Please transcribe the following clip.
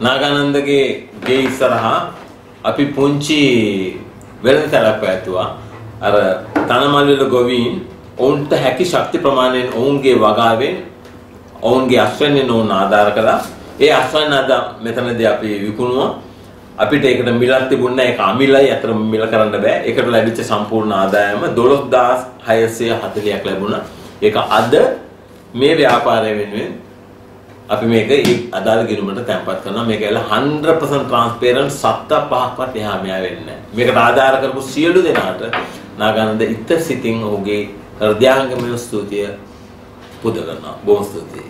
නාගානන්දගේ ගේ ඉස්සරහා අපි පුංචි වෙළඳතැලක් පැවැත්තුවා. අර තනමල්ලිල ගොවීන් ඔවුන්ට හැකි ශක්ති ප්‍රමාණයෙන් ඔවුන්ගේ වගාවෙන් ඔවුන්ගේ අශ්වයන් ඔවුන් ආධාර කළා. ඒ අශ්වයන් අද මෙතනදී අපි විකුණුවා. අපිට ඒකට මිලක් තිබුණා ඒක අමිලයි අතර මිල කරන්න බෑ. ඒකට ලැබිච්ච සම්පූර්ණ ආදායම 12640ක් ලැබුණා. ඒක අද මේ ව්‍යාපාරය වෙනුවෙන් අපි මේක ඒ අදාළ ගිණුමට තැන්පත් කරනවා. මේක ඇවිල්ලා 100% ට්‍රාන්ස්පරන්ට් සත්ත පහක්වත් එහා මෙහා වෙන්නේ නැහැ. මේකට ආධාර කරපු සියලු දෙනාට නාගානන්ද ඉත සිතින් ඔහුගේ හෘදයාංගමය ස්තුතිය පුද කරනවා. බොහොම ස්තුතියි.